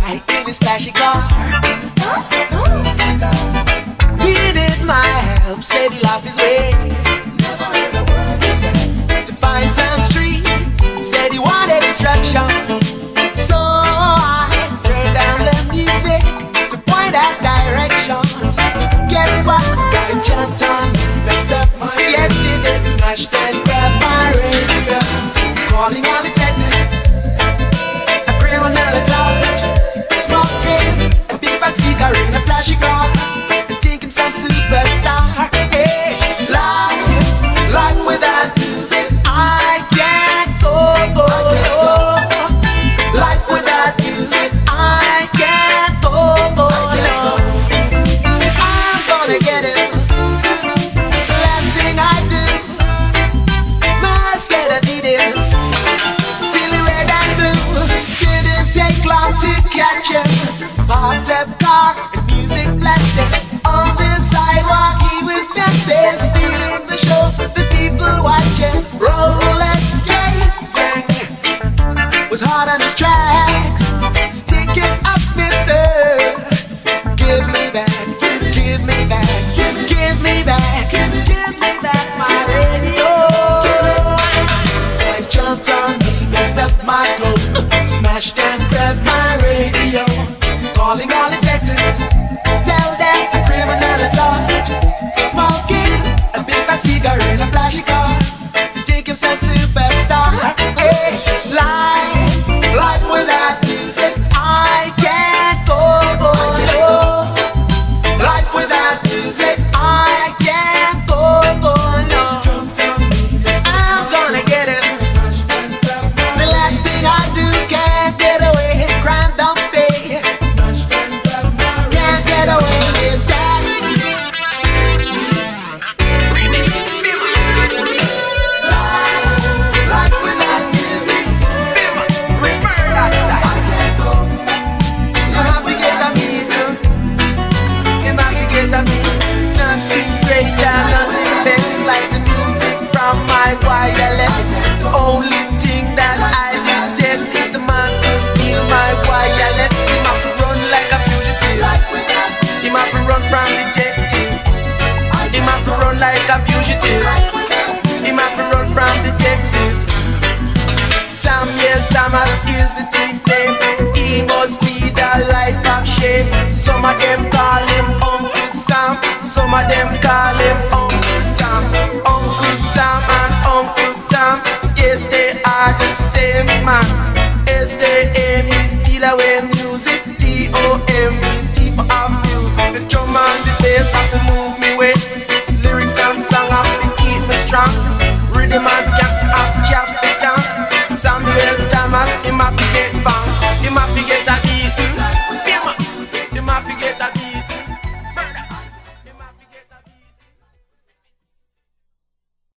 guy in his flashy car. he Needed my help, said he lost his way. On his tracks. Stick it up, mister. Give me back, give me back, give me back, give me back my radio. Boys jumped on me, messed up my clothes, smashed and my radio. Calling all detectives, from detective. He have to run like a fugitive. He have to run from detective. Samuel Thomas is the thief. He must need a life of shame. Some of them call him Uncle Sam. Some of them call him Uncle Tom. Uncle Sam and Uncle Tom. Yes, they are the same man. S they aim is steal away music. T O M E T for our waist have to move me weight. Lyrics and song have to keep me strong. Rhythm and